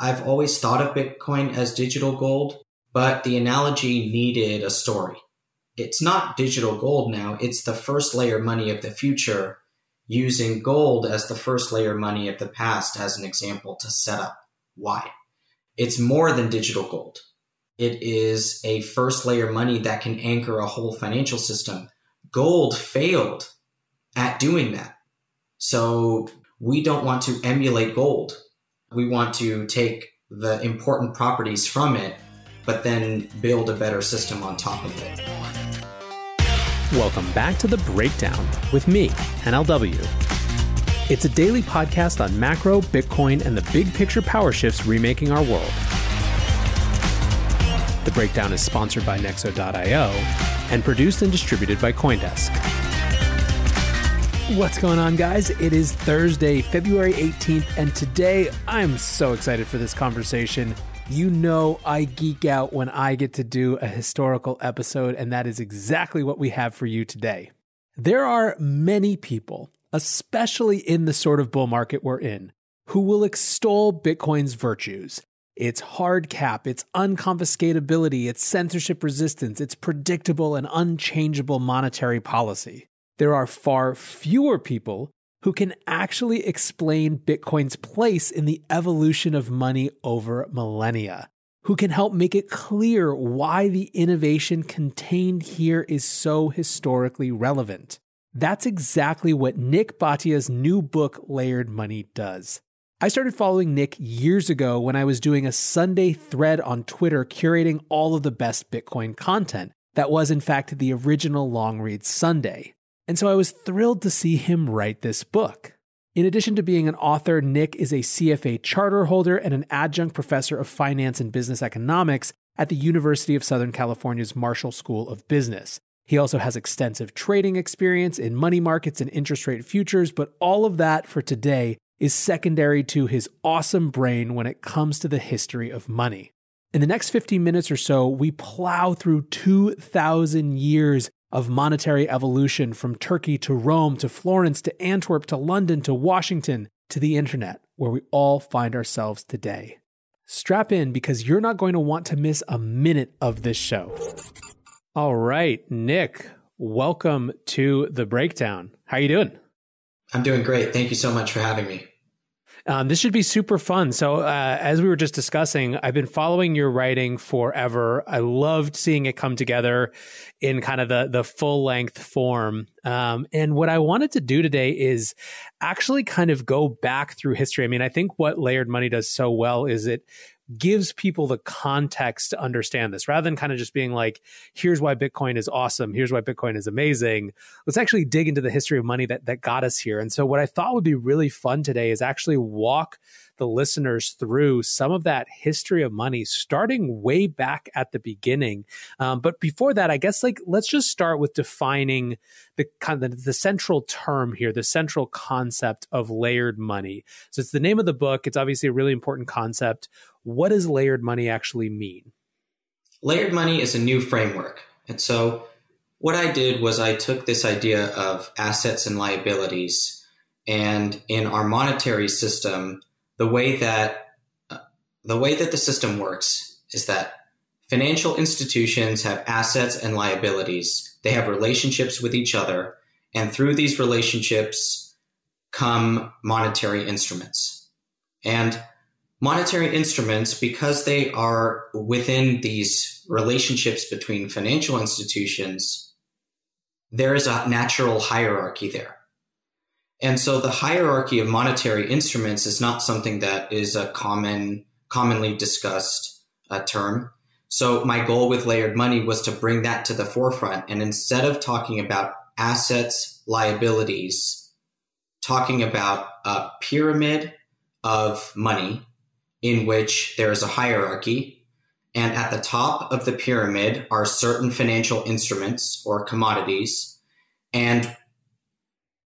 I've always thought of Bitcoin as digital gold, but the analogy needed a story. It's not digital gold now, it's the first layer money of the future, using gold as the first layer money of the past as an example to set up why. It's more than digital gold. It is a first layer money that can anchor a whole financial system. Gold failed at doing that. So we don't want to emulate gold. We want to take the important properties from it, but then build a better system on top of it. Welcome back to The Breakdown with me, NLW. It's a daily podcast on macro, Bitcoin, and the big picture power shifts remaking our world. The Breakdown is sponsored by Nexo.io and produced and distributed by CoinDesk. What's going on, guys? It is Thursday, February 18th, and today I'm so excited for this conversation. You know, I geek out when I get to do a historical episode, and that is exactly what we have for you today. There are many people, especially in the sort of bull market we're in, who will extol Bitcoin's virtues. Its hard cap, its unconfiscatability, its censorship resistance, its predictable and unchangeable monetary policy there are far fewer people who can actually explain Bitcoin's place in the evolution of money over millennia, who can help make it clear why the innovation contained here is so historically relevant. That's exactly what Nik Bhatia's new book, Layered Money, does. I started following Nik years ago when I was doing a Sunday thread on Twitter curating all of the best Bitcoin content. That was, in fact, the original Long Read Sunday. And so I was thrilled to see him write this book. In addition to being an author, Nik is a CFA charter holder and an adjunct professor of finance and business economics at the University of Southern California's Marshall School of Business. He also has extensive trading experience in money markets and interest rate futures, but all of that for today is secondary to his awesome brain when it comes to the history of money. In the next 15 minutes or so, we plow through 2,000 years of monetary evolution from Turkey to Rome to Florence to Antwerp to London to Washington to the internet, where we all find ourselves today. Strap in because you're not going to want to miss a minute of this show. All right, Nik, welcome to the breakdown. How you doing? I'm doing great. Thank you so much for having me. Um, this should be super fun. So, uh, as we were just discussing, I've been following your writing forever. I loved seeing it come together in kind of the the full length form. Um, and what I wanted to do today is actually kind of go back through history. I mean, I think what Layered Money does so well is it gives people the context to understand this rather than kind of just being like, here's why Bitcoin is awesome. Here's why Bitcoin is amazing. Let's actually dig into the history of money that, that got us here. And so what I thought would be really fun today is actually walk the listeners through some of that history of money, starting way back at the beginning. Um, but before that, I guess like let's just start with defining the kind of the, the central term here, the central concept of layered money. So it's the name of the book. It's obviously a really important concept. What does layered money actually mean? Layered money is a new framework, and so what I did was I took this idea of assets and liabilities, and in our monetary system the way that the way that the system works is that financial institutions have assets and liabilities. They have relationships with each other, and through these relationships come monetary instruments. And monetary instruments, because they are within these relationships between financial institutions, there is a natural hierarchy there. And so the hierarchy of monetary instruments is not something that is a common, commonly discussed uh, term. So my goal with layered money was to bring that to the forefront. And instead of talking about assets, liabilities, talking about a pyramid of money in which there is a hierarchy. And at the top of the pyramid are certain financial instruments or commodities. And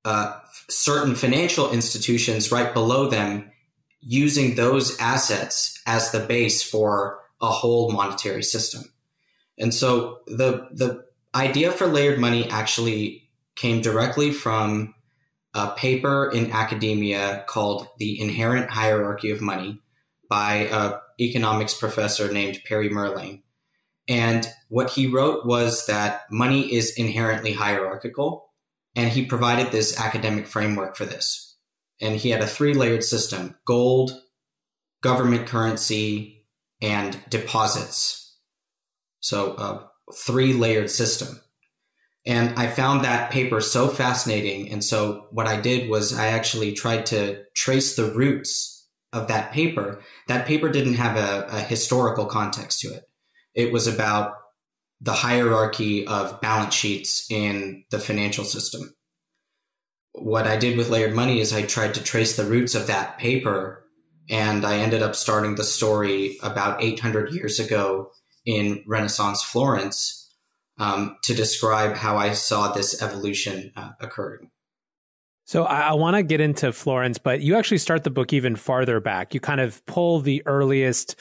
uh, certain financial institutions right below them using those assets as the base for a whole monetary system. And so the the idea for layered money actually came directly from a paper in academia called The Inherent Hierarchy of Money by an economics professor named Perry Mehrling. And what he wrote was that money is inherently hierarchical. And he provided this academic framework for this. And he had a three layered system gold, government currency, and deposits. So, a three layered system. And I found that paper so fascinating. And so, what I did was I actually tried to trace the roots of that paper. That paper didn't have a, a historical context to it it was about the hierarchy of balance sheets in the financial system. What I did with layered money is I tried to trace the roots of that paper, and I ended up starting the story about 800 years ago in Renaissance Florence um, to describe how I saw this evolution uh, occurring. So I, I want to get into Florence, but you actually start the book even farther back. You kind of pull the earliest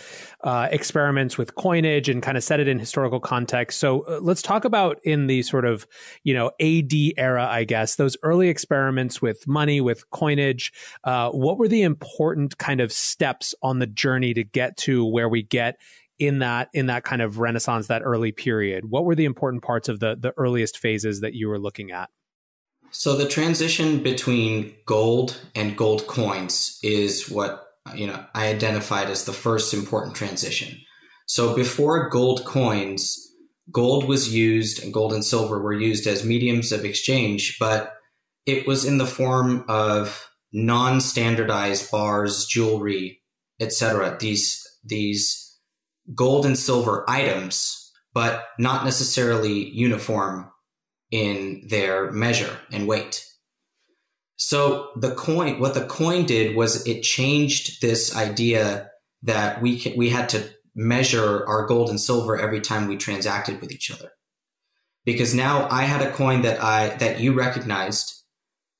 uh, experiments with coinage and kind of set it in historical context. So uh, let's talk about in the sort of you know AD era, I guess those early experiments with money, with coinage. Uh, what were the important kind of steps on the journey to get to where we get in that in that kind of Renaissance, that early period? What were the important parts of the the earliest phases that you were looking at? So the transition between gold and gold coins is what you know I identified as the first important transition. So before gold coins, gold was used and gold and silver were used as mediums of exchange, but it was in the form of non-standardized bars, jewelry, etc. These these gold and silver items, but not necessarily uniform in their measure and weight. So the coin, what the coin did was it changed this idea that we can, we had to measure our gold and silver every time we transacted with each other. Because now I had a coin that I that you recognized,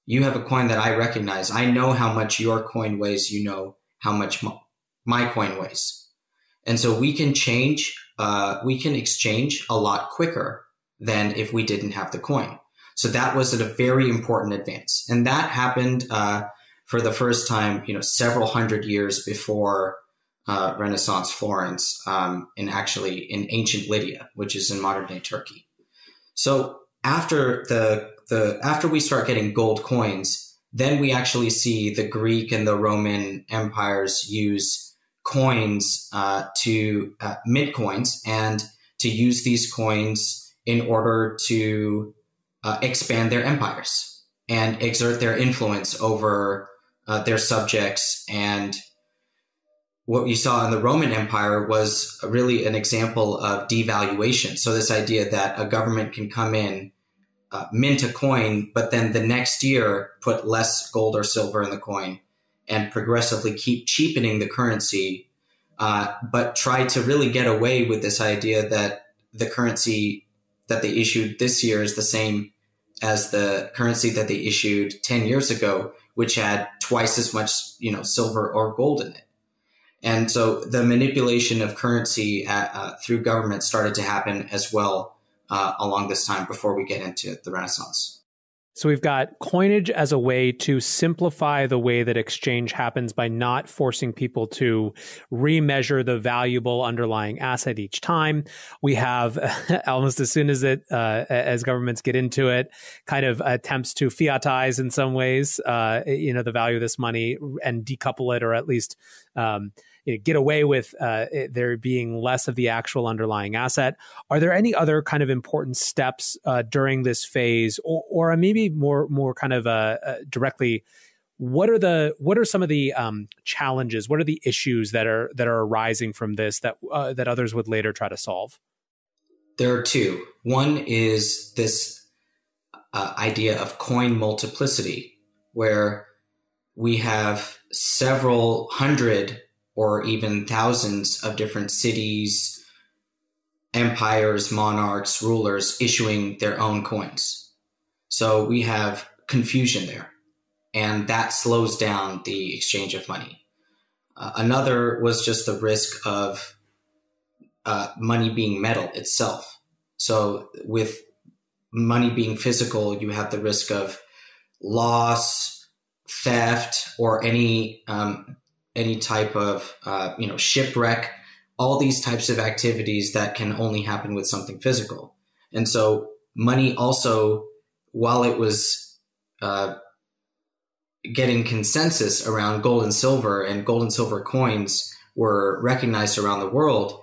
you have a coin that I recognize. I know how much your coin weighs. You know how much my coin weighs, and so we can change. Uh, we can exchange a lot quicker than if we didn't have the coin. So that was a very important advance, and that happened uh, for the first time, you know, several hundred years before uh, Renaissance Florence, um, and actually in ancient Lydia, which is in modern day Turkey. So after the the after we start getting gold coins, then we actually see the Greek and the Roman empires use coins uh, to uh, mint coins and to use these coins in order to uh, expand their empires and exert their influence over uh, their subjects. And what you saw in the Roman Empire was really an example of devaluation. So, this idea that a government can come in, uh, mint a coin, but then the next year put less gold or silver in the coin and progressively keep cheapening the currency, uh, but try to really get away with this idea that the currency that they issued this year is the same as the currency that they issued 10 years ago, which had twice as much, you know, silver or gold in it. And so the manipulation of currency at, uh, through government started to happen as well uh, along this time before we get into the Renaissance. So we've got coinage as a way to simplify the way that exchange happens by not forcing people to remeasure the valuable underlying asset each time. We have almost as soon as it, uh, as governments get into it, kind of attempts to fiatize in some ways, uh, you know, the value of this money and decouple it, or at least um, get away with uh, there being less of the actual underlying asset. Are there any other kind of important steps uh, during this phase, or, or maybe more more kind of uh, uh, directly? What are the what are some of the um, challenges? What are the issues that are that are arising from this that uh, that others would later try to solve? There are two. One is this uh, idea of coin multiplicity, where we have several hundred or even thousands of different cities, empires, monarchs, rulers issuing their own coins. So we have confusion there, and that slows down the exchange of money. Uh, another was just the risk of uh, money being metal itself. So with money being physical, you have the risk of loss, theft, or any um, any type of uh, you know shipwreck, all these types of activities that can only happen with something physical. And so money also, while it was uh, getting consensus around gold and silver, and gold and silver coins were recognized around the world,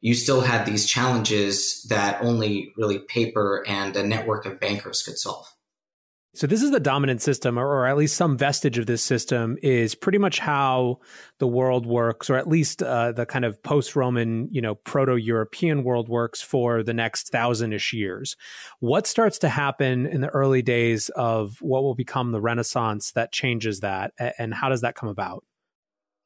you still had these challenges that only really paper and a network of bankers could solve. So this is the dominant system, or, at least some vestige of this system is pretty much how the world works, or at least uh, the kind of post-Roman, you know, proto-European world works for the next thousand-ish years. What starts to happen in the early days of what will become the Renaissance that changes that, and how does that come about?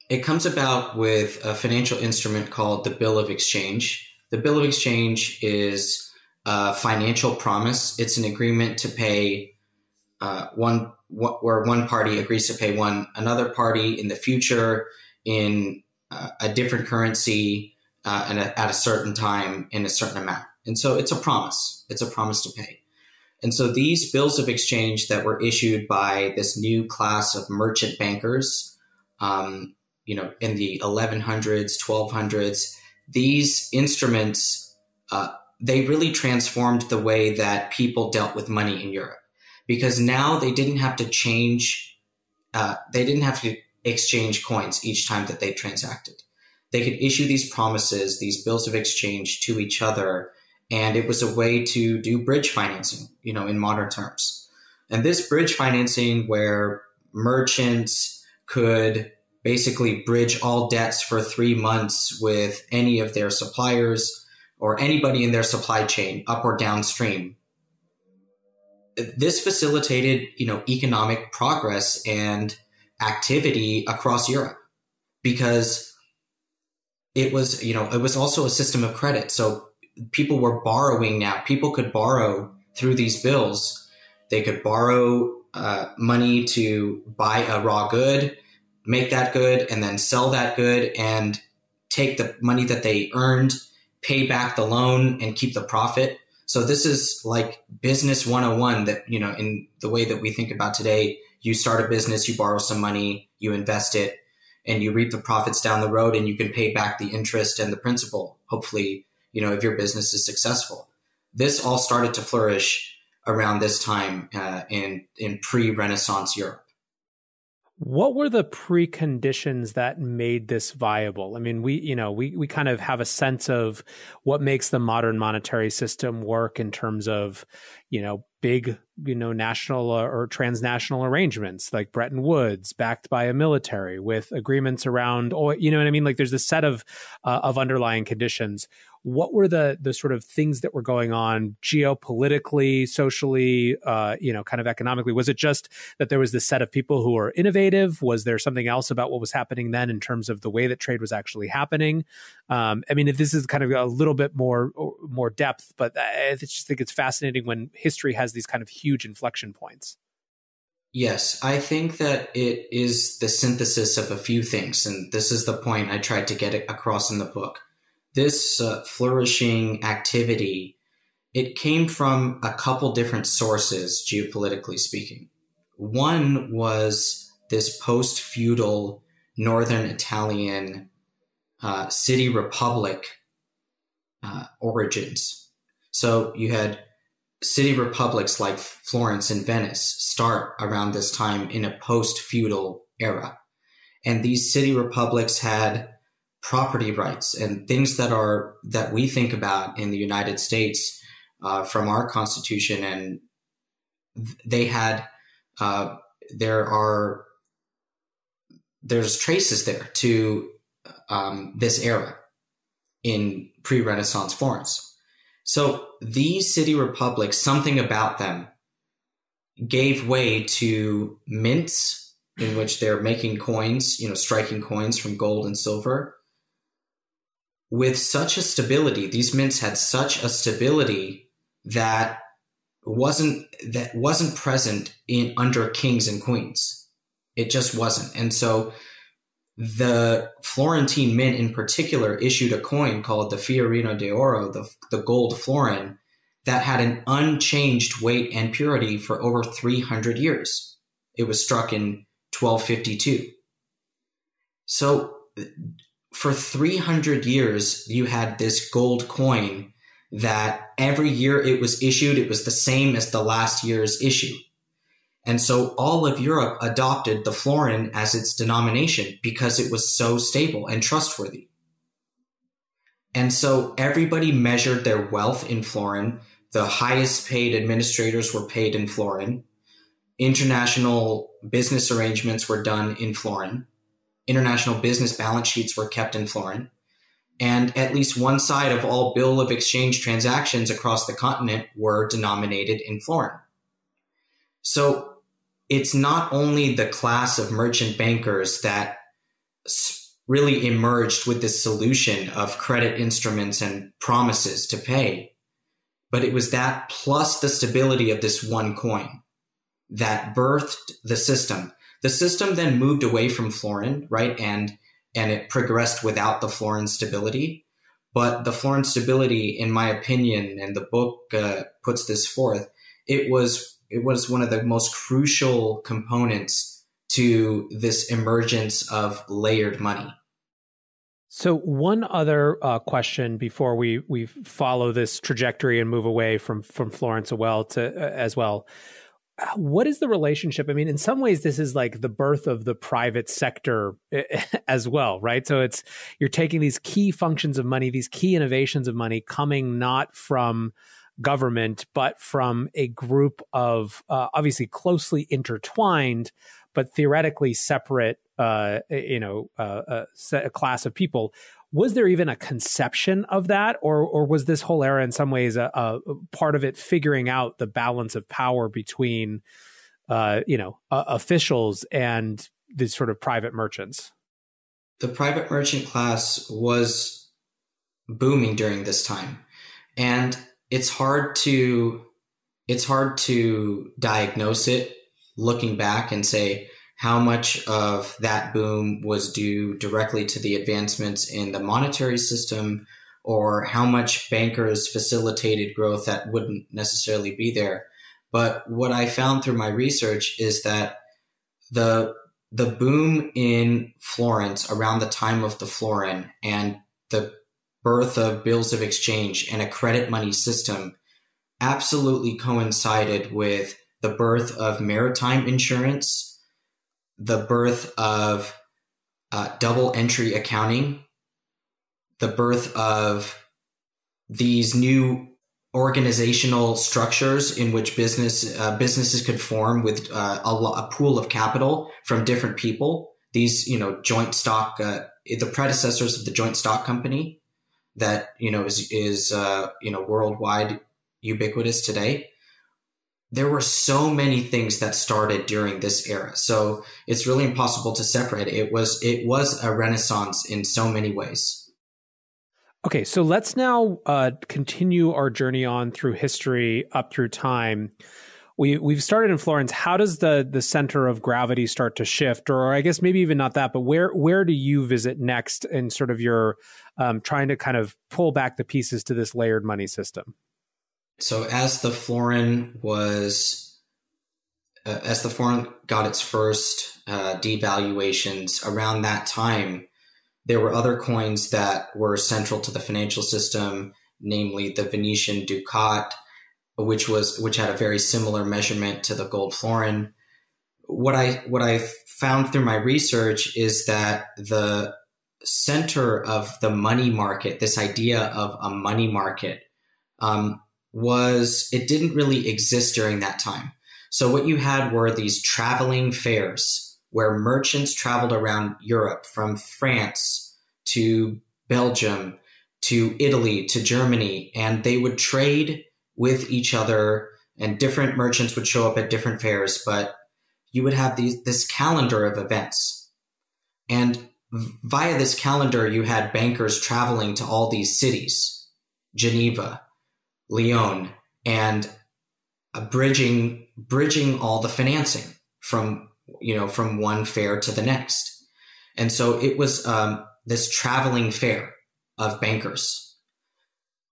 It comes about with a financial instrument called the Bill of Exchange. The Bill of Exchange is a financial promise. It's an agreement to pay uh, one where one party agrees to pay one another party in the future in uh, a different currency uh, and a, at a certain time in a certain amount. And so it's a promise. It's a promise to pay. And so these bills of exchange that were issued by this new class of merchant bankers, um, you know, in the 1100s, 1200s, these instruments, uh, they really transformed the way that people dealt with money in Europe because now they didn't have to change, uh, they didn't have to exchange coins each time that they transacted. They could issue these promises, these bills of exchange to each other, and it was a way to do bridge financing, you know, in modern terms. And this bridge financing, where merchants could basically bridge all debts for three months with any of their suppliers or anybody in their supply chain, up or downstream, this facilitated, you know, economic progress and activity across Europe because it was, you know, it was also a system of credit. So people were borrowing now. People could borrow through these bills. They could borrow uh, money to buy a raw good, make that good, and then sell that good and take the money that they earned, pay back the loan, and keep the profit. So this is like business 101 that, you know, in the way that we think about today, you start a business, you borrow some money, you invest it, and you reap the profits down the road and you can pay back the interest and the principal, hopefully, you know, if your business is successful. This all started to flourish around this time uh, in, in pre-Renaissance Europe. What were the preconditions that made this viable? I mean, we, you know, we, we kind of have a sense of what makes the modern monetary system work in terms of, you know, big, you know, national or transnational arrangements like Bretton Woods, backed by a military with agreements around, oh, you know what I mean? Like there's a set of uh, of underlying conditions what were the the sort of things that were going on geopolitically, socially, uh, you know, kind of economically? Was it just that there was this set of people who were innovative? Was there something else about what was happening then in terms of the way that trade was actually happening? Um, I mean, if this is kind of a little bit more more depth, but I just think it's fascinating when history has these kind of huge inflection points. Yes, I think that it is the synthesis of a few things, and this is the point I tried to get across in the book. This uh, flourishing activity it came from a couple different sources geopolitically speaking. One was this post-feudal northern italian uh, city republic uh, origins. So you had city republics like florence and venice start around this time in a post-feudal era and these city republics had property rights and things that are that we think about in the United States uh, from our Constitution, and they had uh, there are there's traces there to um, this era in pre-Renaissance Florence. So these city republics, something about them gave way to mints in which they're making coins, you know, striking coins from gold and silver with such a stability, these mints had such a stability that wasn't that wasn't present in under kings and queens. It just wasn't. And so the Florentine mint in particular issued a coin called the Fiorino de Oro, the, the gold florin, that had an unchanged weight and purity for over 300 years. It was struck in 1252. So for 300 years, you had this gold coin that every year it was issued, it was the same as the last year's issue. And so all of Europe adopted the florin as its denomination because it was so stable and trustworthy. And so everybody measured their wealth in florin. The highest paid administrators were paid in florin. International business arrangements were done in florin. International business balance sheets were kept in florin and at least one side of all bill of exchange transactions across the continent were denominated in florin. So it's not only the class of merchant bankers that really emerged with this solution of credit instruments and promises to pay, but it was that plus the stability of this one coin that birthed the system. The system then moved away from florin, right? And and it progressed without the florin stability. But the florin stability, in my opinion, and the book uh, puts this forth, it was it was one of the most crucial components to this emergence of layered money. So, one other uh, question before we we follow this trajectory and move away from from Florence well to uh, as well what is the relationship? I mean, in some ways, this is like the birth of the private sector as well, right? So it's you're taking these key functions of money, these key innovations of money coming not from government, but from a group of uh, obviously closely intertwined, but theoretically separate, uh, you know, uh, a class of people. Was there even a conception of that or or was this whole era in some ways a, a part of it figuring out the balance of power between uh, you know uh, officials and these sort of private merchants? The private merchant class was booming during this time. And it's hard to it's hard to diagnose it looking back and say how much of that boom was due directly to the advancements in the monetary system or how much bankers facilitated growth that wouldn't necessarily be there. But what I found through my research is that the the boom in Florence around the time of the florin and the birth of bills of exchange and a credit money system absolutely coincided with the birth of maritime insurance the birth of uh, double entry accounting, the birth of these new organizational structures in which business uh, businesses could form with uh, a, a, pool of capital from different people. These, you know, joint stock, uh, the predecessors of the joint stock company that you know is is uh, you know worldwide ubiquitous today there were so many things that started during this era. So it's really impossible to separate. It was it was a renaissance in so many ways. Okay, so let's now uh, continue our journey on through history up through time. We we've started in Florence. How does the the center of gravity start to shift, or I guess maybe even not that, but where where do you visit next in sort of your um, trying to kind of pull back the pieces to this layered money system? So as the florin was, uh, as the florin got its first uh, devaluations around that time, there were other coins that were central to the financial system, namely the Venetian ducat, which was which had a very similar measurement to the gold florin. What I what I found through my research is that the center of the money market, this idea of a money market, um, was it didn't really exist during that time. So what you had were these traveling fairs where merchants traveled around Europe from France to Belgium to Italy to Germany and they would trade with each other and different merchants would show up at different fairs but you would have these this calendar of events and via this calendar you had bankers traveling to all these cities Geneva Lyon and bridging bridging all the financing from you know from one fair to the next. And so it was um, this traveling fair of bankers.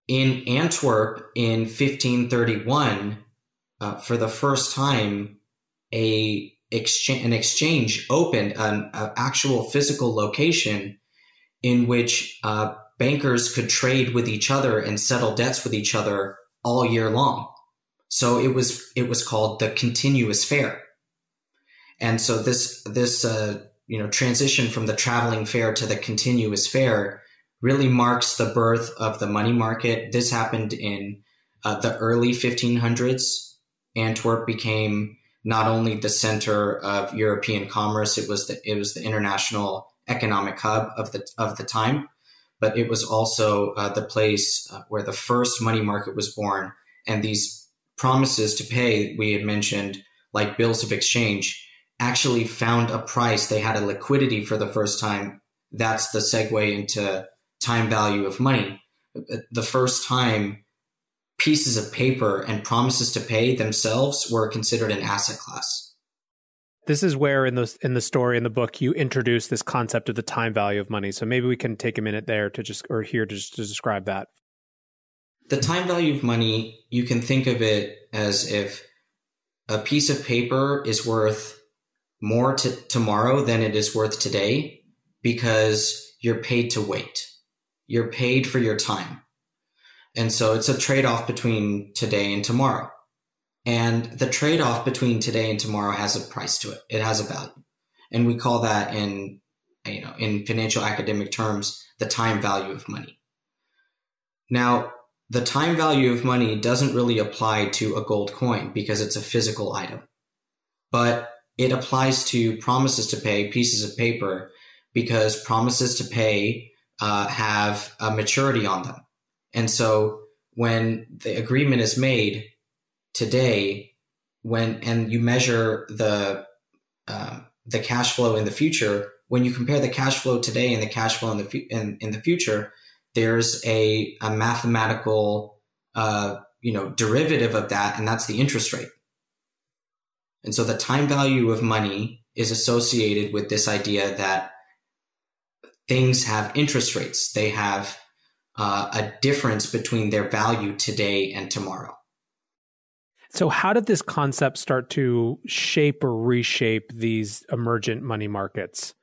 In Antwerp in 1531, uh, for the first time, a exchange, an exchange opened an, an, actual physical location in which uh, bankers could trade with each other and settle debts with each other all year long. So it was it was called the continuous fair. And so this this uh, you know transition from the traveling fair to the continuous fair really marks the birth of the money market. This happened in uh, the early 1500s. Antwerp became not only the center of European commerce; it was the it was the international economic hub of the of the time, but it was also uh, the place uh, where the first money market was born. And these promises to pay we had mentioned, like bills of exchange, actually found a price. They had a liquidity for the first time. That's the segue into time value of money. The first time pieces of paper and promises to pay themselves were considered an asset class. This is where in the in the story in the book you introduce this concept of the time value of money. So maybe we can take a minute there to just or here to just to describe that. The time value of money, you can think of it as if a piece of paper is worth more to tomorrow than it is worth today because you're paid to wait. You're paid for your time. And so it's a trade off between today and tomorrow. And the trade off between today and tomorrow has a price to it. It has a value. And we call that in, you know, in financial academic terms, the time value of money. Now, the time value of money doesn't really apply to a gold coin because it's a physical item, but it applies to promises to pay pieces of paper because promises to pay uh, have a maturity on them. And so when the agreement is made today, when and you measure the uh, the cash flow in the future, when you compare the cash flow today and the cash flow in the in, in the future, there's a, a mathematical uh, you know derivative of that, and that's the interest rate. And so the time value of money is associated with this idea that things have interest rates. They have uh, a difference between their value today and tomorrow. So, how did this concept start to shape or reshape these emergent money markets?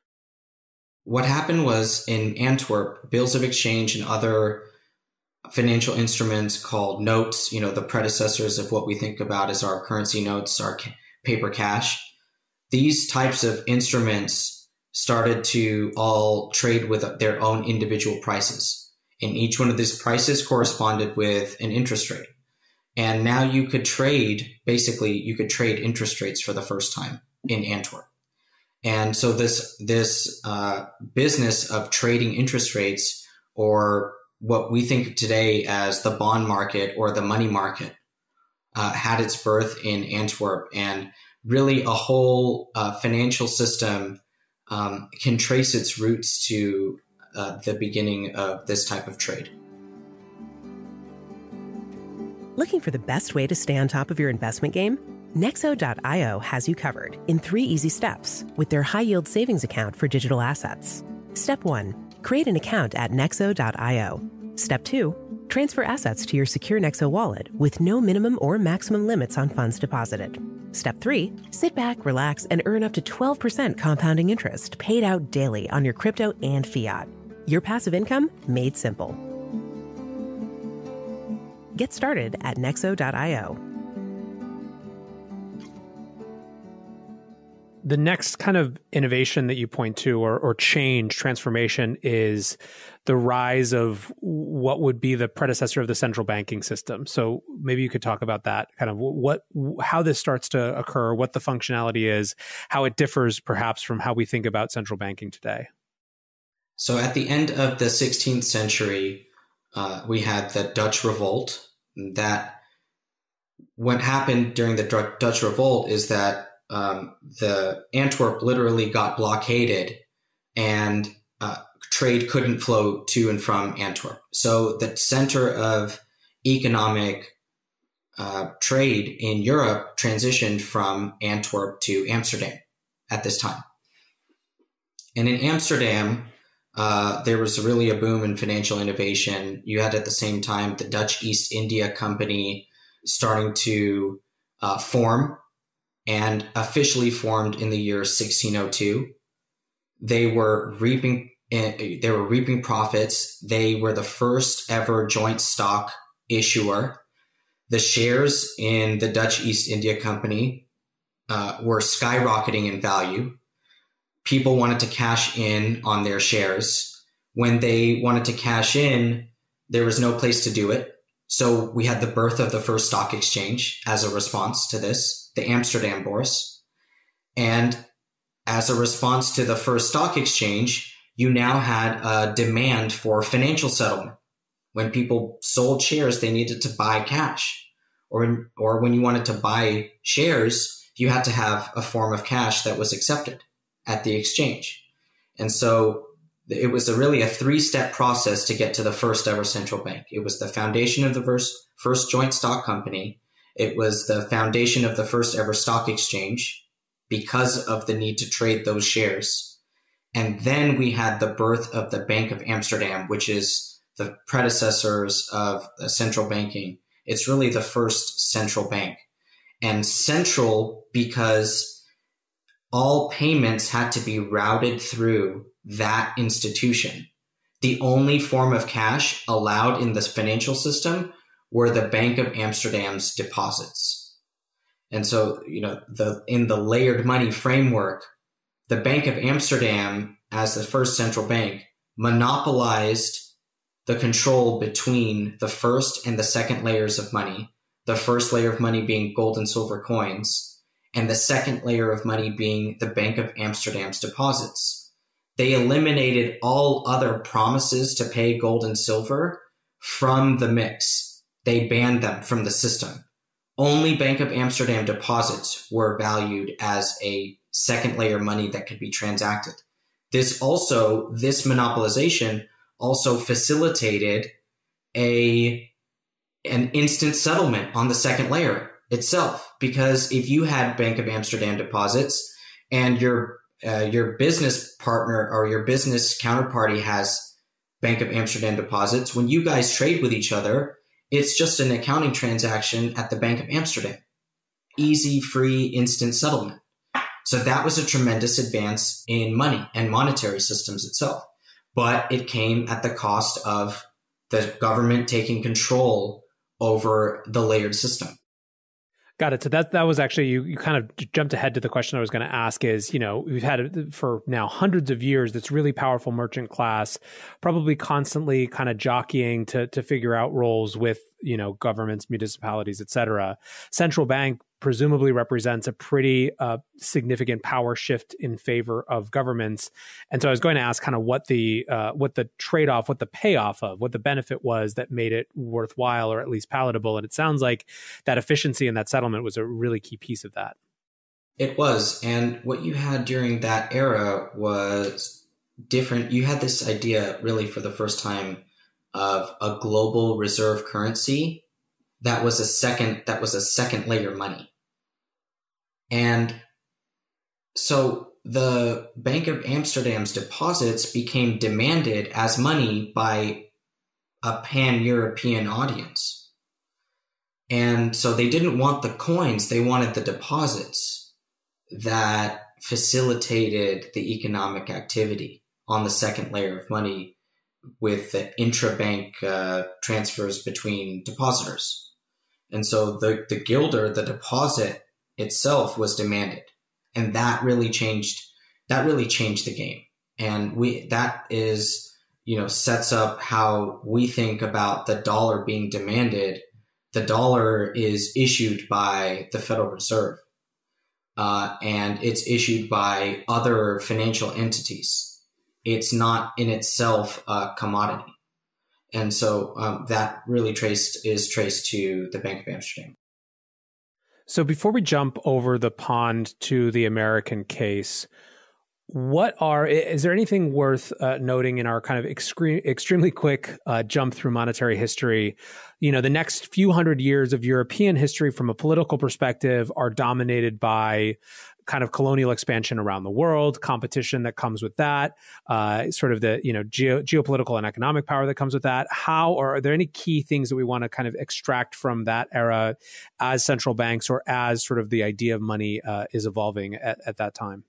What happened was in Antwerp, bills of exchange and other financial instruments called notes, you know, the predecessors of what we think about as our currency notes, our paper cash, these types of instruments started to all trade with their own individual prices and each one of these prices corresponded with an interest rate. And now you could trade, basically, you could trade interest rates for the first time in Antwerp. And so this this uh, business of trading interest rates, or what we think of today as the bond market or the money market, uh, had its birth in Antwerp, and really a whole uh, financial system um, can trace its roots to uh, the beginning of this type of trade. Looking for the best way to stay on top of your investment game? Nexo.io has you covered in three easy steps with their high yield savings account for digital assets. Step one, create an account at Nexo.io. Step two, transfer assets to your secure Nexo wallet with no minimum or maximum limits on funds deposited. Step three, sit back, relax, and earn up to 12% compounding interest paid out daily on your crypto and fiat. Your passive income made simple. Get started at nexo.io. The next kind of innovation that you point to or, or change, transformation, is the rise of what would be the predecessor of the central banking system. So maybe you could talk about that kind of what how this starts to occur, what the functionality is, how it differs perhaps from how we think about central banking today. So at the end of the 16th century, uh, we had the Dutch Revolt. That what happened during the Dutch Revolt is that um, the Antwerp literally got blockaded, and uh, trade couldn't flow to and from Antwerp. So the center of economic uh, trade in Europe transitioned from Antwerp to Amsterdam at this time. And in Amsterdam, uh, there was really a boom in financial innovation. You had at the same time the Dutch East India Company starting to uh, form. and officially formed in the year 1602. They were reaping eh, they were reaping profits. They were the first ever joint stock issuer. The shares in the Dutch East India Company uh, were skyrocketing in value. People wanted to cash in on their shares. When they wanted to cash in, there was no place to do it. So we had the birth of the first stock exchange as a response to this, the Amsterdam Bourse. And as a response to the first stock exchange, you now had a demand for financial settlement. When people sold shares, they needed to buy cash. Or, or when you wanted to buy shares, you had to have a form of cash that was accepted at the exchange. And so it was a really a three step process to get to the first ever central bank. It was the foundation of the first, first joint stock company. It was the foundation of the first ever stock exchange because of the need to trade those shares. And then we had the birth of the Bank of Amsterdam, which is the predecessors of central banking. It's really the first central bank. And central because all payments had to be routed through that institution. The only form of cash allowed in the financial system were the Bank of Amsterdam's deposits. And so, you know, the in the layered money framework, the Bank of Amsterdam as the first central bank monopolized the control between the first and the second layers of money. The first layer of money being gold and silver coins, and the second layer of money being the Bank of Amsterdam's deposits they eliminated all other promises to pay gold and silver from the mix. They banned them from the system. Only Bank of Amsterdam deposits were valued as a second layer money that could be transacted. This also, this monopolization also facilitated a an instant settlement on the second layer itself. Because if you had Bank of Amsterdam deposits and your uh, your business partner or your business counterparty has Bank of Amsterdam deposits, when you guys trade with each other, it's just an accounting transaction at the Bank of Amsterdam. Easy, free, instant settlement. So that was a tremendous advance in money and monetary systems itself. But it came at the cost of the government taking control over the layered system. Got it. So that that was actually you. You kind of jumped ahead to the question I was going to ask. Is you know we've had for now hundreds of years this really powerful merchant class, probably constantly kind of jockeying to to figure out roles with you know governments, municipalities, et cetera. Central bank presumably represents a pretty uh, significant power shift in favor of governments. And so I was going to ask kind of what the uh, what the trade off, what the payoff of, what the benefit was that made it worthwhile or at least palatable. And it sounds like that efficiency and that settlement was a really key piece of that. It was, and what you had during that era was different. You had this idea really for the first time of a global reserve currency that was a second that was a second layer money and so the Bank of Amsterdam's deposits became demanded as money by a pan European audience. And so they didn't want the coins, they wanted the deposits that facilitated the economic activity on the second layer of money with intrabank uh, transfers between depositors. And so the, the guilder, the deposit itself was demanded. And that really changed that really changed the game. And we that is, you know, sets up how we think about the dollar being demanded. The dollar is issued by the Federal Reserve. Uh, and it's issued by other financial entities. It's not in itself a commodity. And so um, that really traced is traced to the Bank of Amsterdam. So before we jump over the pond to the American case, what are is there anything worth uh, noting in our kind of extreme, extremely quick uh, jump through monetary history? You know, the next few hundred years of European history, from a political perspective, are dominated by kind of colonial expansion around the world, competition that comes with that, uh, sort of the you know geo- geopolitical and economic power that comes with that. How or are there any key things that we want to kind of extract from that era as central banks or as sort of the idea of money uh, is evolving at, at that time?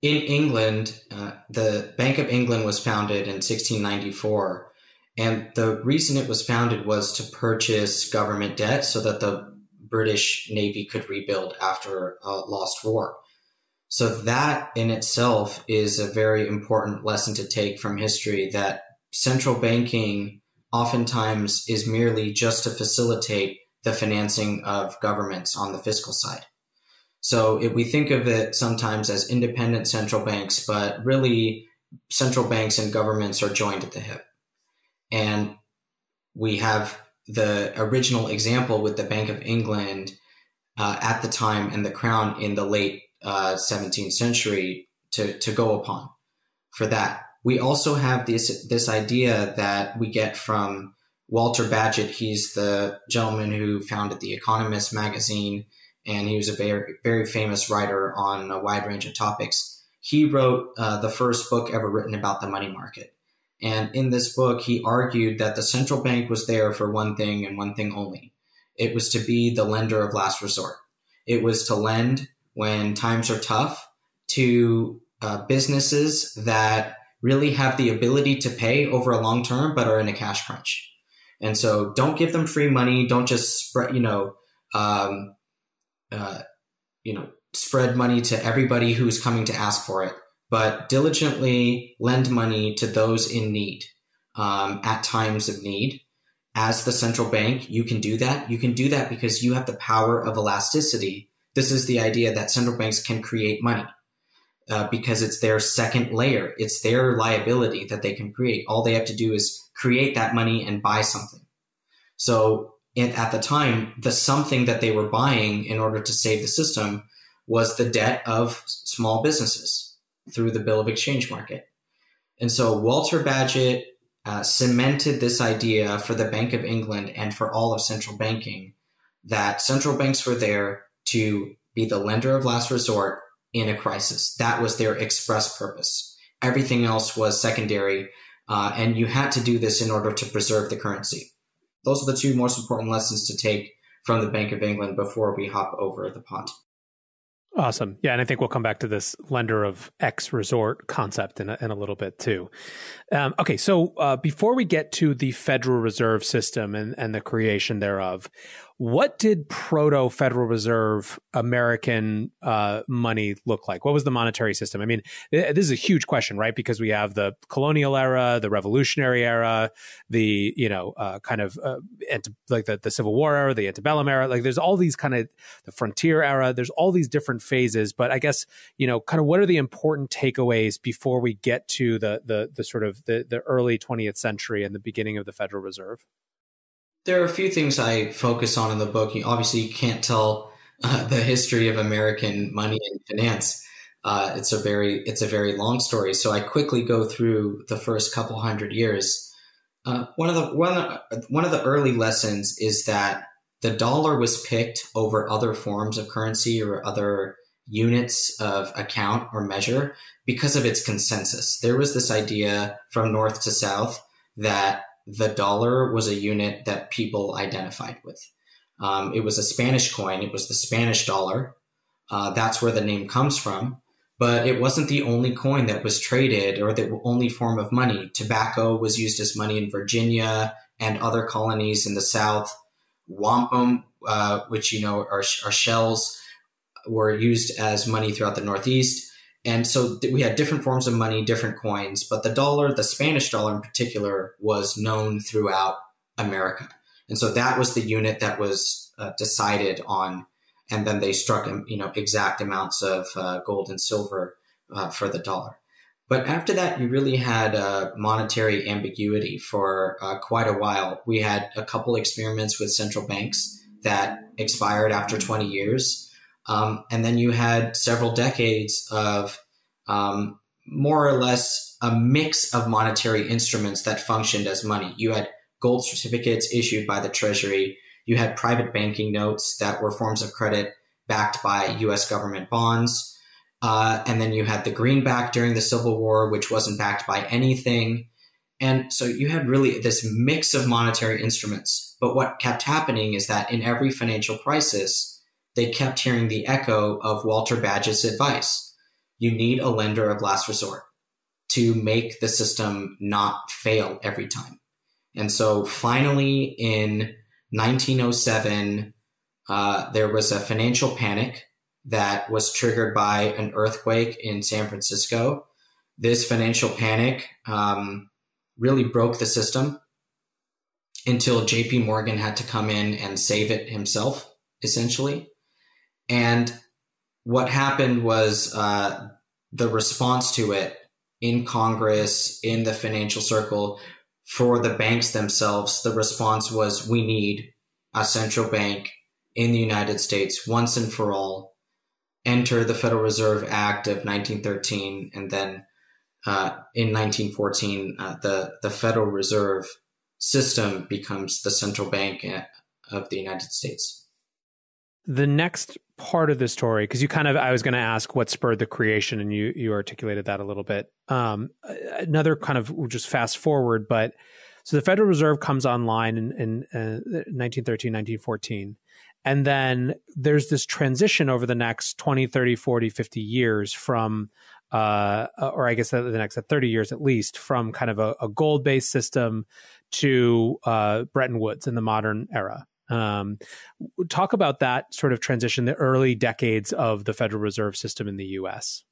In England, uh, the Bank of England was founded in 1694. And the reason it was founded was to purchase government debt so that the British Navy could rebuild after a lost war. So that in itself is a very important lesson to take from history that central banking oftentimes is merely just to facilitate the financing of governments on the fiscal side. So if we think of it sometimes as independent central banks, but really central banks and governments are joined at the hip. And we have the original example with the Bank of England uh, at the time and the Crown in the late uh, 17th century to, to go upon for that. We also have this this idea that we get from Walter Bagehot. He's the gentleman who founded the Economist magazine, and he was a very very famous writer on a wide range of topics. He wrote uh, the first book ever written about the money market, and in this book, he argued that the central bank was there for one thing and one thing only it was to be the lender of last resort. It was to lend when times are tough to uh, businesses that really have the ability to pay over a long term but are in a cash crunch. And so don't give them free money. Don't just spread, you know, um, uh, you know, spread money to everybody who's coming to ask for it but diligently lend money to those in need um, at times of need. As the central bank, you can do that. You can do that because you have the power of elasticity. This is the idea that central banks can create money uh, because it's their second layer. It's their liability that they can create. All they have to do is create that money and buy something. So at the time, the something that they were buying in order to save the system was the debt of small businesses through the bill of exchange market. And so Walter Bagehot uh, cemented this idea for the Bank of England and for all of central banking that central banks were there to be the lender of last resort in a crisis. That was their express purpose. Everything else was secondary, uh, and you had to do this in order to preserve the currency. Those are the two most important lessons to take from the Bank of England before we hop over the pond. Awesome. Yeah. And I think we'll come back to this lender of X resort concept in a, in a little bit too. Um, okay. So uh, before we get to the Federal Reserve System and, and the creation thereof, what did proto Federal Reserve American uh, money look like? What was the monetary system? I mean, this is a huge question, right? Because we have the colonial era, the Revolutionary era, the you know uh, kind of uh, like the, the Civil War era, the antebellum era. Like there's all these kind of the frontier era. There's all these different phases. But I guess you know, kind of what are the important takeaways before we get to the the the sort of the the early 20th century and the beginning of the Federal Reserve? There are a few things I focus on in the book. Obviously, you can't tell uh, the history of American money and finance. Uh, it's a very it's a very long story. So I quickly go through the first couple hundred years. Uh, one of the one one of the early lessons is that the dollar was picked over other forms of currency or other units of account or measure because of its consensus. There was this idea from north to south that the dollar was a unit that people identified with. Um, it was a Spanish coin, it was the Spanish dollar. Uh, that's where the name comes from. But it wasn't the only coin that was traded or the only form of money. Tobacco was used as money in Virginia and other colonies in the South. Wampum, uh, which you know are, are shells, were used as money throughout the Northeast. And so th- we had different forms of money, different coins, but the dollar, the Spanish dollar in particular, was known throughout America. And so that was the unit that was uh, decided on. And then they struck, um, you know, exact amounts of uh, gold and silver uh, for the dollar. But after that, you really had monetary ambiguity for uh, quite a while. We had a couple experiments with central banks that expired after 20 years. Um, and then you had several decades of um, more or less a mix of monetary instruments that functioned as money. You had gold certificates issued by the Treasury. You had private banking notes that were forms of credit backed by US government bonds. Uh, and then you had the greenback during the Civil War, which wasn't backed by anything. And so you had really this mix of monetary instruments. But what kept happening is that in every financial crisis, they kept hearing the echo of Walter Bagehot's advice. You need a lender of last resort to make the system not fail every time. And so finally in 1907, uh, there was a financial panic that was triggered by an earthquake in San Francisco. This financial panic um, really broke the system until JP Morgan had to come in and save it himself, essentially. And what happened was uh, the response to it in Congress, in the financial circle, for the banks themselves, the response was we need a central bank in the United States once and for all, enter the Federal Reserve Act of 1913, and then uh, in 1914, uh, the, the Federal Reserve system becomes the central bank uh, of the United States. The next part of the story, because you kind of, I was going to ask what spurred the creation, and you you articulated that a little bit. Um, another kind of just fast forward, but so the Federal Reserve comes online in, in uh, 1913, 1914. And then there's this transition over the next 20, 30, 40, 50 years from, uh, or I guess the, next 30 years at least, from kind of a, a gold based system to uh, Bretton Woods in the modern era. Um, talk about that sort of transition, the early decades of the Federal Reserve System in the US.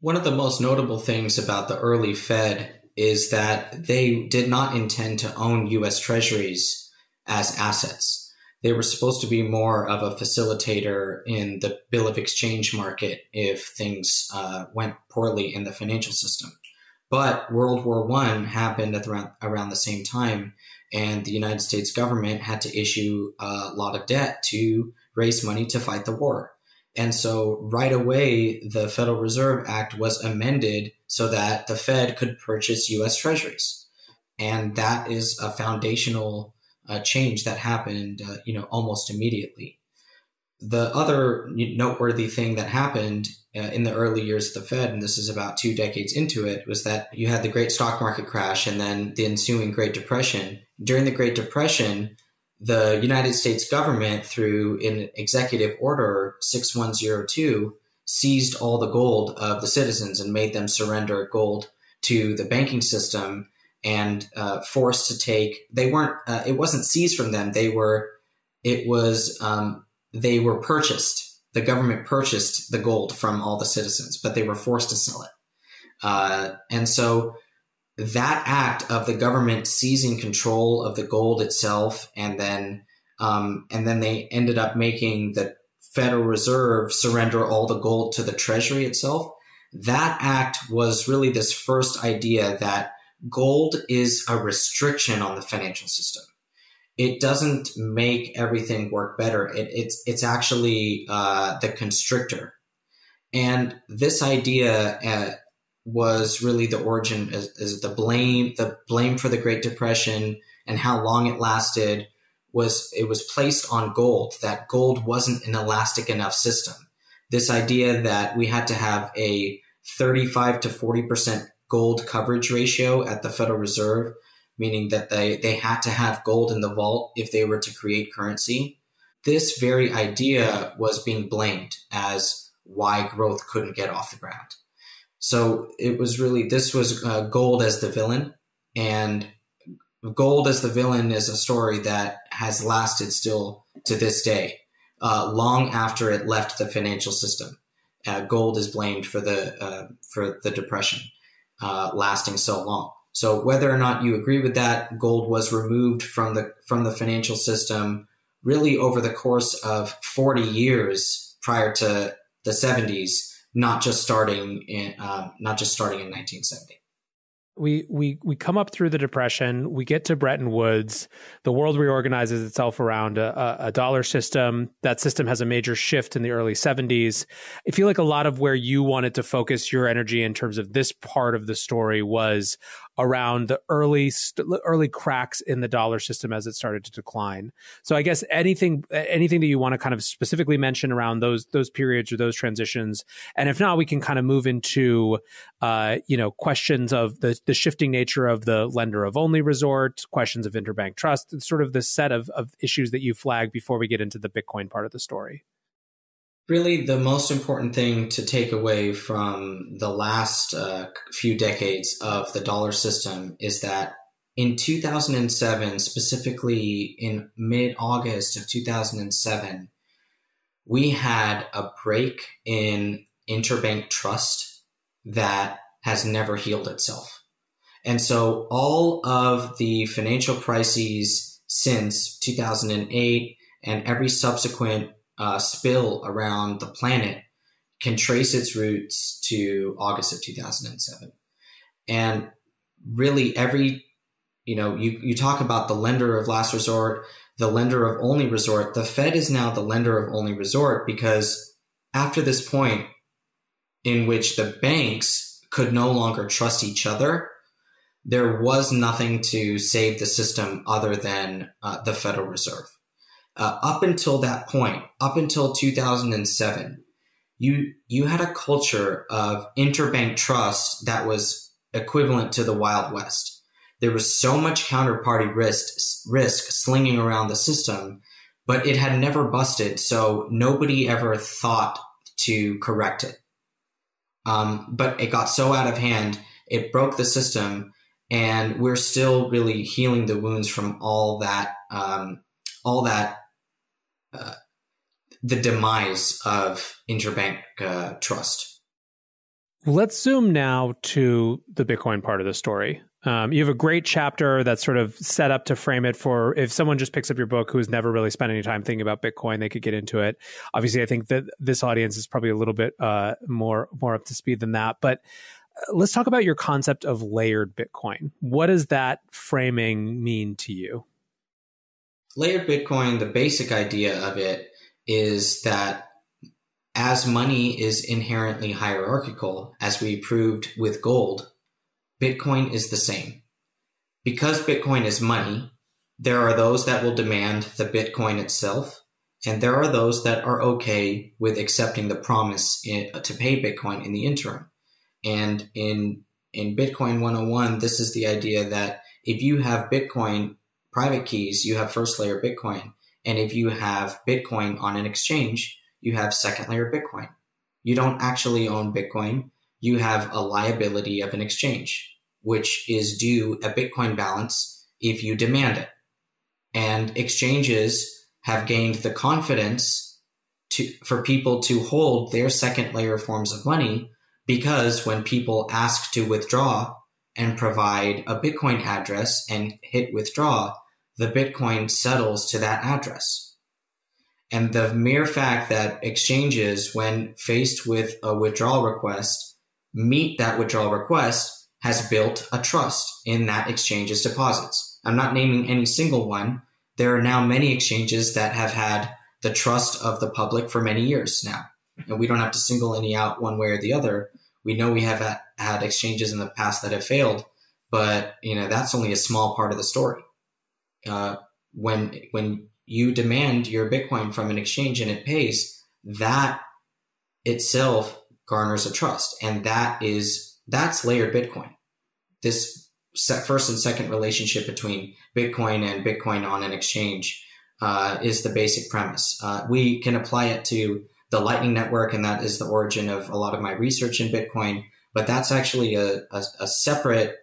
One of the most notable things about the early Fed is that they did not intend to own US treasuries as assets. They were supposed to be more of a facilitator in the bill of exchange market if things uh, went poorly in the financial system. But World War One happened at around, around the same time, and the United States government had to issue a lot of debt to raise money to fight the war. And so right away, the Federal Reserve Act was amended so that the Fed could purchase US treasuries. And that is a foundational uh, change that happened, uh, you know, almost immediately. The other noteworthy thing that happened uh, in the early years of the Fed, and this is about two decades into it, was that you had the great stock market crash and then the ensuing Great Depression. During the Great Depression, the United States government, through an executive order 6102, seized all the gold of the citizens and made them surrender gold to the banking system and uh, forced to take. They weren't. Uh, it wasn't seized from them. They were. It was. Um, they were purchased. The government purchased the gold from all the citizens, but they were forced to sell it. Uh, and so that act of the government seizing control of the gold itself, and then um, and then they ended up making the Federal Reserve surrender all the gold to the Treasury itself. That act was really this first idea that gold is a restriction on the financial system. It doesn't make everything work better. It, it's it's actually uh, the constrictor, and this idea uh, was really the origin is, is the blame the blame for the Great Depression and how long it lasted was it was placed on gold that gold wasn't an elastic enough system. This idea that we had to have a 35 to 40 percent gold coverage ratio at the Federal Reserve, meaning that they, they had to have gold in the vault if they were to create currency. This very idea was being blamed as why growth couldn't get off the ground. So it was really, this was uh, gold as the villain. And gold as the villain is a story that has lasted still to this day, uh, long after it left the financial system. Uh, gold is blamed for the uh, for the depression uh, lasting so long. So whether or not you agree with that, gold was removed from the from the financial system really over the course of 40 years prior to the 70s, not just starting in um, not just starting in 1970 we we we come up through the depression. We get to bretton woods. The world reorganizes itself around a, a, dollar system. That system has a major shift in the early 70s i feel like a lot of where you wanted to focus your energy in terms of this part of the story was around the early early cracks in the dollar system as it started to decline. So I guess anything anything that you want to kind of specifically mention around those those periods or those transitions, and if not, we can kind of move into uh, you know questions of the the shifting nature of the lender of only resort, questions of interbank trust, sort of the set of of issues that you flagged before we get into the Bitcoin part of the story really the most important thing to take away from the last uh, few decades of the dollar system is that in 2007, specifically in mid August of 2007, we had a break in interbank trust that has never healed itself. And so all of the financial crises since 2008 and every subsequent uh, spill around the planet can trace its roots to August of 2007. And really, every, you know, you, you talk about the lender of last resort, the lender of only resort. The Fed is now the lender of only resort because after this point in which the banks could no longer trust each other, there was nothing to save the system other than uh, the Federal Reserve uh, up until that point, up until 2007, you you had a culture of interbank trust that was equivalent to the Wild West. There was so much counterparty risk risk slinging around the system, but it had never busted, so nobody ever thought to correct it. Um, but it got so out of hand, it broke the system, and we're still really healing the wounds from all that um, all that uh, the demise of interbank uh, trust. Let's zoom now to the Bitcoin part of the story. Um, you have a great chapter that's sort of set up to frame it for if someone just picks up your book who's never really spent any time thinking about Bitcoin, they could get into it. Obviously, I think that this audience is probably a little bit uh, more more up to speed than that. But uh, let's talk about your concept of layered Bitcoin. What does that framing mean to you? Layered Bitcoin, the basic idea of it is that as money is inherently hierarchical, as we proved with gold, Bitcoin is the same. Because Bitcoin is money, there are those that will demand the Bitcoin itself, and there are those that are okay with accepting the promise to pay Bitcoin in the interim. And in in Bitcoin 101, this is the idea that if you have Bitcoin private keys, you have first layer Bitcoin. And if you have Bitcoin on an exchange, you have second layer Bitcoin. You don't actually own Bitcoin. You have a liability of an exchange, which is due a Bitcoin balance if you demand it. And exchanges have gained the confidence to, for people to hold their second layer forms of money because when people ask to withdraw and provide a Bitcoin address and hit withdraw, the Bitcoin settles to that address. And the mere fact that exchanges, when faced with a withdrawal request, meet that withdrawal request has built a trust in that exchange's deposits. I'm not naming any single one. There are now many exchanges that have had the trust of the public for many years now. And we don't have to single any out one way or the other. We know we have had exchanges in the past that have failed, but you know that's only a small part of the story uh, when when you demand your Bitcoin from an exchange and it pays, that itself garners a trust, and that is that's layered Bitcoin. This first and second relationship between Bitcoin and Bitcoin on an exchange uh, is the basic premise. Uh, we can apply it to the Lightning Network, and that is the origin of a lot of my research in Bitcoin. But that's actually a, a, a separate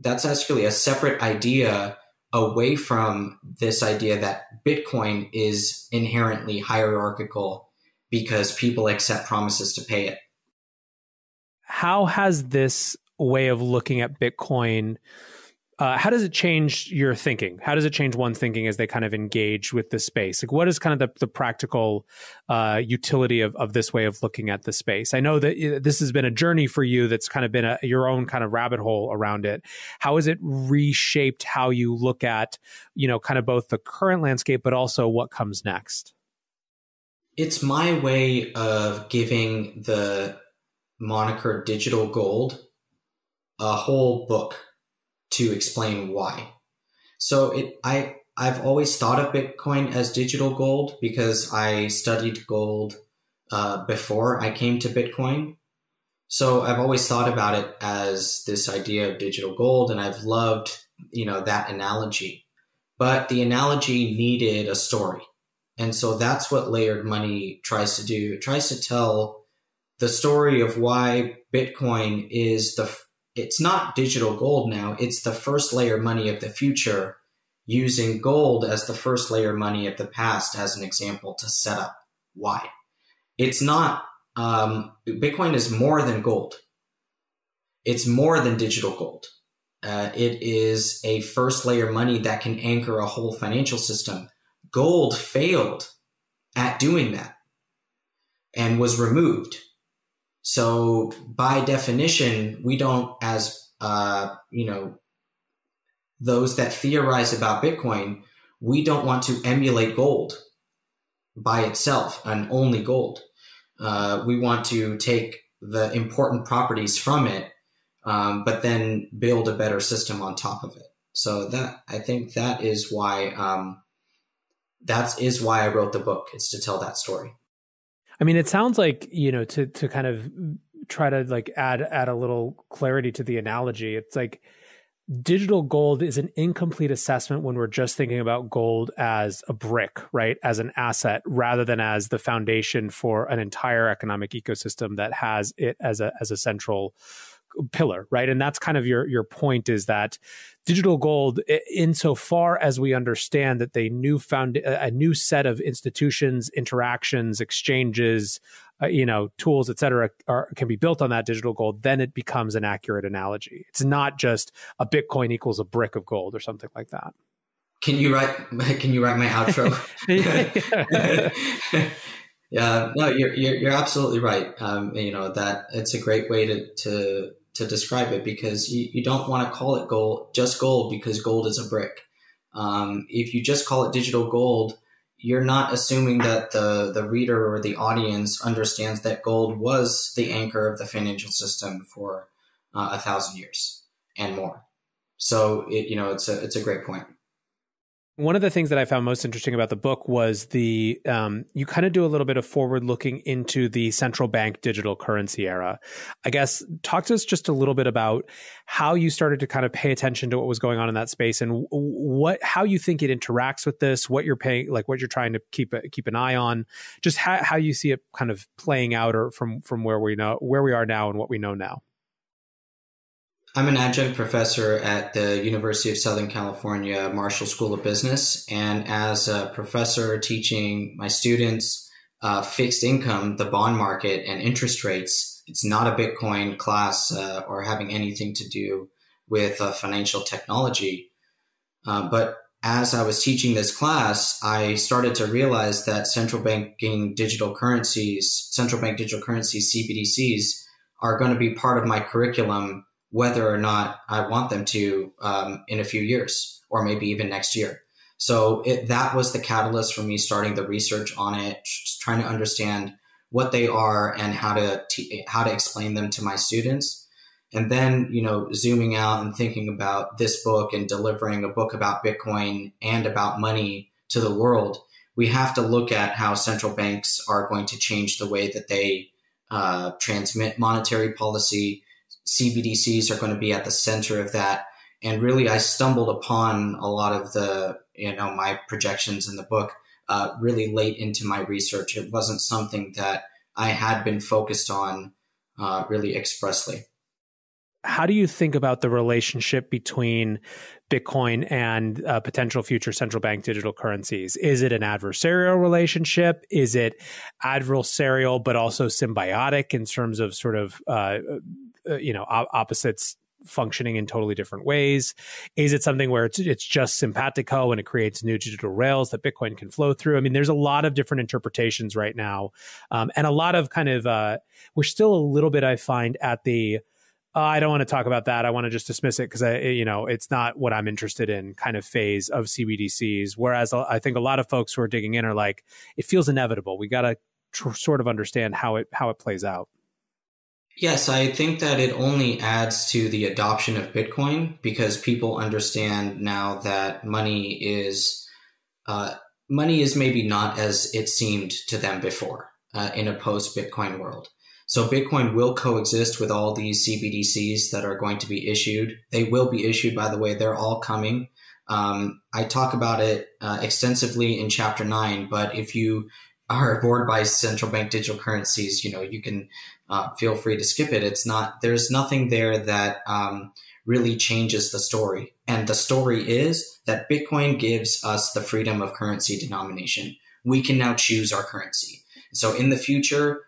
that's actually a separate idea away from this idea that Bitcoin is inherently hierarchical because people accept promises to pay it. How has this way of looking at Bitcoin? Uh, how does it change your thinking? How does it change one's thinking as they kind of engage with the space? Like, what is kind of the, the practical uh, utility of, of this way of looking at the space? I know that uh, this has been a journey for you that's kind of been a, your own kind of rabbit hole around it. How has it reshaped how you look at, you know, kind of both the current landscape, but also what comes next? It's my way of giving the moniker digital gold a whole book to explain why. So it, I, I've always thought of Bitcoin as digital gold because I studied gold uh, before I came to Bitcoin. So I've always thought about it as this idea of digital gold, and I've loved, you know, that analogy. But the analogy needed a story. And so that's what layered money tries to do. It tries to tell the story of why Bitcoin is the, it's not digital gold now, it's the first layer money of the future, using gold as the first layer money of the past as an example to set up why. It's not, um, Bitcoin is more than gold. It's more than digital gold. Uh, it is a first layer money that can anchor a whole financial system. Gold failed at doing that and was removed. So by definition, we don't, as uh, you know, those that theorize about Bitcoin, we don't want to emulate gold by itself and only gold. Uh, we want to take the important properties from it um, but then build a better system on top of it. So that I think that is why um, that is why I wrote the book. It's to tell that story. I mean, it sounds like you know to to kind of try to like add add a little clarity to the analogy. It's like digital gold is an incomplete assessment when we're just thinking about gold as a brick, right? As an asset rather than as the foundation for an entire economic ecosystem that has it as a as a central pillar, right? And that's kind of your your point is that digital gold, insofar as we understand that they new found a new set of institutions, interactions, exchanges, uh, you know, tools, et cetera, are, can be built on that digital gold, then it becomes an accurate analogy. It's not just a Bitcoin equals a brick of gold or something like that. Can you write? Can you write my outro? yeah, no, you're, you're, you're absolutely right. Um, you know that it's a great way to to to describe it because you, you don't want to call it gold, just gold, because gold is a brick. Um, if you just call it digital gold, you're not assuming that the, the reader or the audience understands that gold was the anchor of the financial system for uh, a thousand years and more. So it, you know, it's a, it's a great point. One of the things that I found most interesting about the book was the um, you kind of do a little bit of forward looking into the central bank digital currency era. I guess talk to us just a little bit about how you started to kind of pay attention to what was going on in that space and what how you think it interacts with this, what you're paying, like what you're trying to keep keep an eye on, just how, how you see it kind of playing out, or from from where we know where we are now and what we know now. I'm an adjunct professor at the University of Southern California Marshall School of Business. And as a professor teaching my students uh, fixed income, the bond market, and interest rates, it's not a Bitcoin class uh, or having anything to do with uh, financial technology. Uh, but as I was teaching this class, I started to realize that central banking digital currencies, central bank digital currencies, CBDCs, are going to be part of my curriculum whether or not I want them to um, in a few years or maybe even next year. So it, that was the catalyst for me starting the research on it, trying to understand what they are and how to t- how to explain them to my students. And then, you know, zooming out and thinking about this book and delivering a book about Bitcoin and about money to the world, we have to look at how central banks are going to change the way that they uh, transmit monetary policy, CBDCs are going to be at the center of that. And really, I stumbled upon a lot of the, you know, my projections in the book uh, really late into my research. It wasn't something that I had been focused on uh, really expressly. How do you think about the relationship between Bitcoin and uh, potential future central bank digital currencies? Is it an adversarial relationship? Is it adversarial but also symbiotic in terms of sort of uh, uh, you know opposites functioning in totally different ways? Is it something where it's it's just simpatico and it creates new digital rails that Bitcoin can flow through? I mean, there's a lot of different interpretations right now, um, and a lot of kind of uh, we're still a little bit I find at the uh, I don't want to talk about that. I want to just dismiss it because I, you know, it's not what I'm interested in kind of phase of CBDCs. Whereas I think a lot of folks who are digging in are like, it feels inevitable. We got to tr- sort of understand how it how it plays out. Yes, I think that it only adds to the adoption of Bitcoin because people understand now that money is uh, money is maybe not as it seemed to them before uh, in a post Bitcoin world. So Bitcoin will coexist with all these CBDCs that are going to be issued. They will be issued, by the way. They're all coming. Um, I talk about it uh, extensively in chapter nine, but if you are bored by central bank digital currencies, you know, you can uh, feel free to skip it. It's not, there's nothing there that um, really changes the story. And the story is that Bitcoin gives us the freedom of currency denomination. We can now choose our currency. So in the future,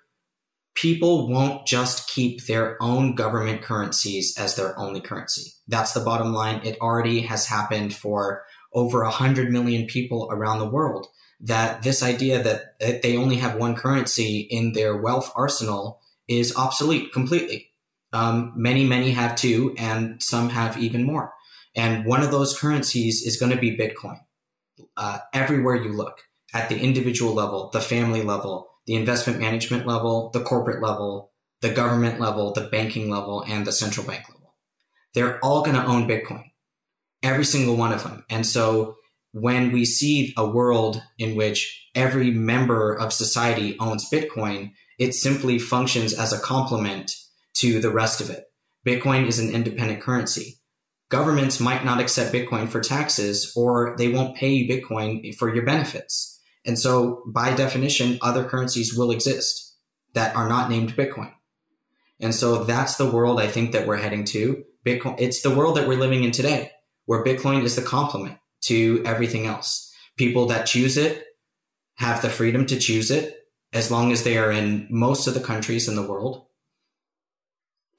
people won't just keep their own government currencies as their only currency. That's the bottom line. It already has happened for over 100 million people around the world that this idea that they only have one currency in their wealth arsenal is obsolete completely. Um, many, many have two, and some have even more. And one of those currencies is going to be Bitcoin. Uh, everywhere you look, at the individual level, the family level, the investment management level, the corporate level, the government level, the banking level, and the central bank level. They're all going to own Bitcoin, every single one of them. And so when we see a world in which every member of society owns Bitcoin, it simply functions as a complement to the rest of it. Bitcoin is an independent currency. Governments might not accept Bitcoin for taxes or they won't pay you Bitcoin for your benefits. And so, by definition, other currencies will exist that are not named Bitcoin. And so, that's the world I think that we're heading to. Bitcoin, it's the world that we're living in today, where Bitcoin is the complement to everything else. People that choose it have the freedom to choose it as long as they are in most of the countries in the world.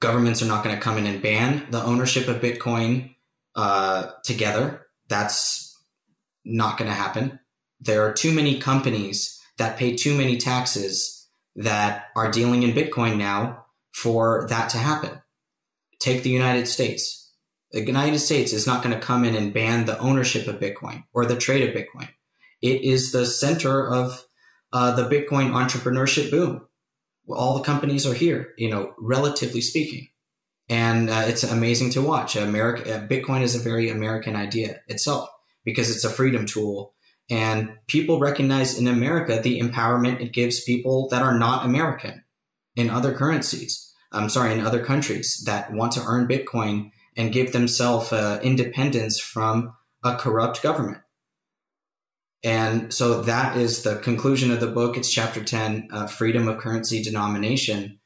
Governments are not going to come in and ban the ownership of Bitcoin uh, together. That's not going to happen there are too many companies that pay too many taxes that are dealing in Bitcoin now for that to happen. Take the United States. The United States is not going to come in and ban the ownership of Bitcoin or the trade of Bitcoin. It is the center of uh, the Bitcoin entrepreneurship boom. All the companies are here, you know, relatively speaking. And uh, it's amazing to watch. America, uh, Bitcoin is a very American idea itself because it's a freedom tool and people recognize in America the empowerment it gives people that are not American in other currencies. I'm sorry, in other countries that want to earn Bitcoin and give themselves uh, independence from a corrupt government. And so that is the conclusion of the book. It's chapter 10 uh, Freedom of Currency Denomination.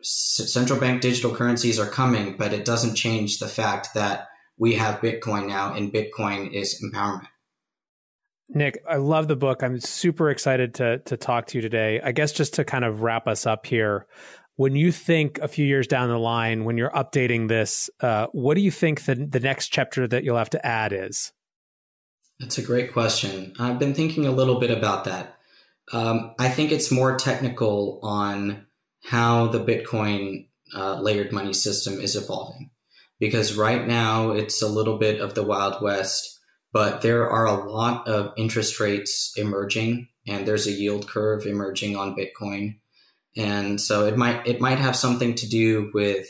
S- central bank digital currencies are coming, but it doesn't change the fact that we have Bitcoin now, and Bitcoin is empowerment. Nik, I love the book. I'm super excited to to talk to you today. I guess just to kind of wrap us up here, when you think a few years down the line, when you're updating this, uh, what do you think the the next chapter that you'll have to add is? That's a great question. I've been thinking a little bit about that. Um, I think it's more technical on how the Bitcoin uh, layered money system is evolving, because right now it's a little bit of the Wild West but there are a lot of interest rates emerging and there's a yield curve emerging on Bitcoin. And so it might it might have something to do with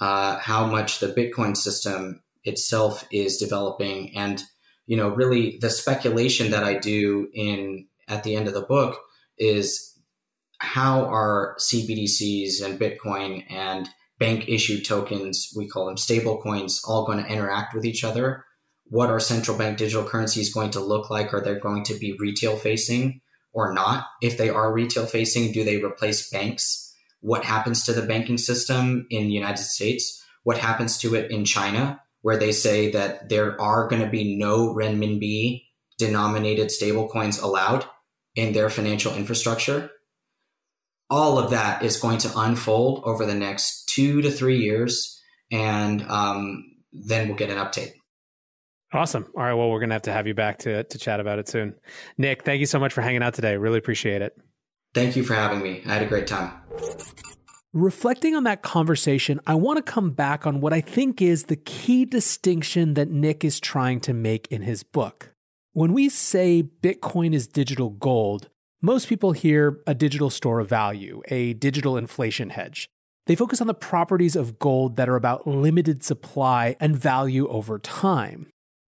uh, how much the Bitcoin system itself is developing, and you know, really the speculation that I do in at the end of the book is how are CBDCs and Bitcoin and bank issued tokens, we call them stable coins, all going to interact with each other? What are central bank digital currencies going to look like? Are they going to be retail facing or not? If they are retail facing, do they replace banks? What happens to the banking system in the United States? What happens to it in China, where they say that there are going to be no renminbi denominated stablecoins allowed in their financial infrastructure? All of that is going to unfold over the next two to three years, and um, then we'll get an update. Awesome. All right. Well, we're going to have to have you back to, to chat about it soon. Nik, thank you so much for hanging out today. Really appreciate it. Thank you for having me. I had a great time. Reflecting on that conversation, I want to come back on what I think is the key distinction that Nik is trying to make in his book. When we say Bitcoin is digital gold, most people hear a digital store of value, a digital inflation hedge. They focus on the properties of gold that are about limited supply and value over time.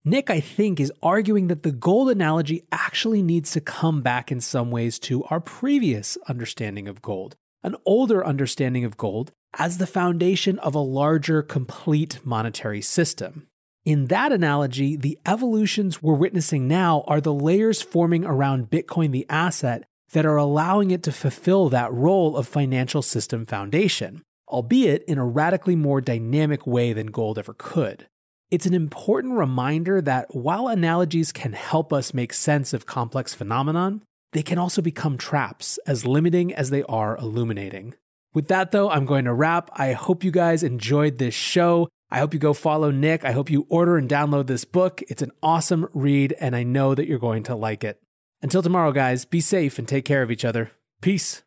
Nik, I think, is arguing that the gold analogy actually needs to come back in some ways to our previous understanding of gold, an older understanding of gold as the foundation of a larger, complete monetary system. In that analogy, the evolutions we're witnessing now are the layers forming around Bitcoin, the asset, that are allowing it to fulfill that role of financial system foundation, albeit in a radically more dynamic way than gold ever could. It's an important reminder that while analogies can help us make sense of complex phenomenon, they can also become traps, as limiting as they are illuminating. With that, though, I'm going to wrap. I hope you guys enjoyed this show. I hope you go follow Nik. I hope you order and download this book. It's an awesome read, and I know that you're going to like it. Until tomorrow, guys, be safe and take care of each other. Peace.